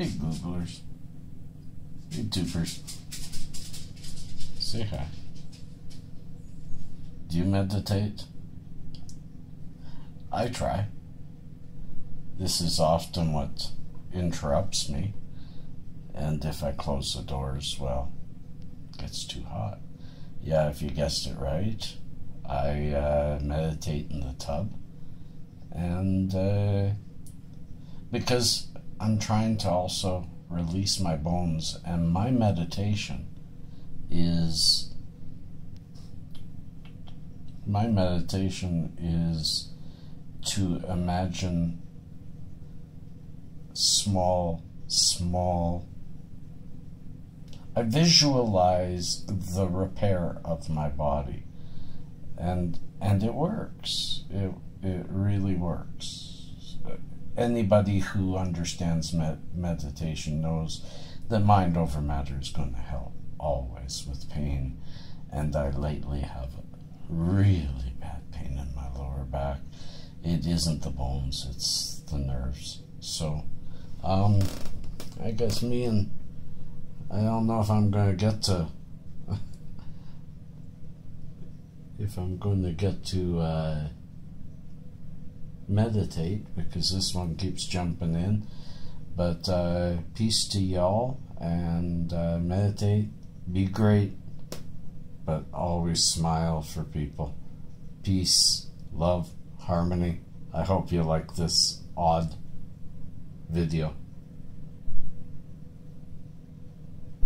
Hey, Googlers. YouTubers. Say hi. Do you meditate? I try. This is often what interrupts me. And if I close the doors, well, it gets too hot. Yeah, if you guessed it right, I uh, meditate in the tub. And uh, because I'm trying to also release my bones, and my meditation is my meditation is to imagine small, small. I visualize the repair of my body, and and it works. It it really works. Anybody who understands med- meditation knows that mind over matter is going to help always with pain, and I lately have really bad pain in my lower back. It isn't the bones, it's the nerves. So, um, I guess me and I don't know if I'm going to get to. if I'm going to get to uh, meditate because this one keeps jumping in. But uh, peace to y'all and uh, meditate. Be great but always smile for people. Peace, love, harmony. I hope you like this odd video.